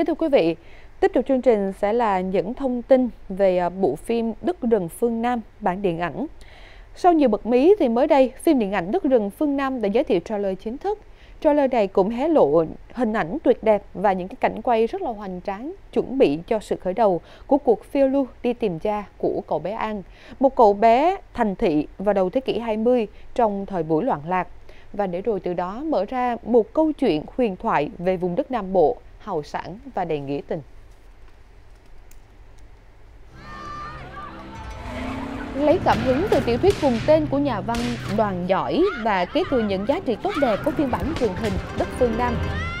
Kính thưa quý vị, tiếp tục chương trình sẽ là những thông tin về à, bộ phim Đất rừng phương Nam bản điện ảnh. Sau nhiều bật mí thì mới đây, phim điện ảnh Đất rừng phương Nam đã giới thiệu trailer chính thức. Trailer này cũng hé lộ hình ảnh tuyệt đẹp và những cái cảnh quay rất là hoành tráng, chuẩn bị cho sự khởi đầu của cuộc phiêu lưu đi tìm cha của cậu bé An, một cậu bé thành thị vào đầu thế kỷ 20 trong thời buổi loạn lạc. Và để rồi từ đó mở ra một câu chuyện huyền thoại về vùng đất Nam Bộ hào sản và đầy nghĩa tình. Lấy cảm hứng từ tiểu thuyết cùng tên của nhà văn Đoàn Giỏi và kế thừa những giá trị tốt đẹp của phiên bản truyền hình Đất Phương Nam.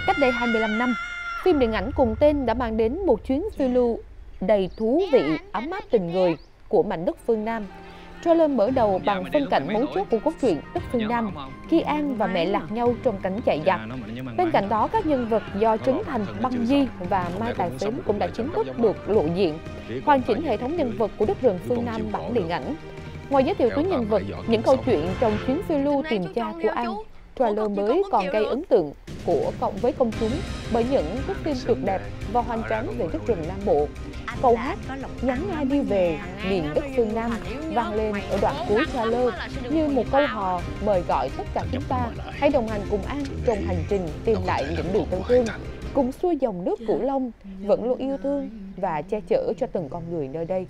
Cách đây 25 năm, phim điện ảnh cùng tên đã mang đến một chuyến phiêu lưu đầy thú vị, ấm áp tình người của mảnh đất phương Nam Trailer mở đầu bằng phân cảnh mấu chốt của cốt truyện Đất Phương Nam. khi An và mẹ lạc nhau trong cảnh chạy giặc. Bên cạnh đó, các nhân vật do Trấn Thành, Băng Di và Mai Tài Phím cũng đã chính thức được lộ diện, hoàn chỉnh hệ thống nhân vật của Đất rừng phương Nam bản điện ảnh. Ngoài giới thiệu tuyến nhân vật, những câu chuyện trong chuyến phiêu lưu tìm cha của An, trailer mới còn gây ấn tượng của cộng với công chúng bởi những thước phim tuyệt đẹp và hoành tráng về đất rừng Nam Bộ. Câu hát nhắn ai đi về miền đất phương Nam vang lên ở đoạn cuối trailer như một câu hò mời gọi tất cả chúng ta hãy đồng hành cùng An trong hành trình tìm lại những điều thân thương cùng xuôi dòng nước Cửu Long vẫn luôn yêu thương và che chở cho từng con người nơi đây.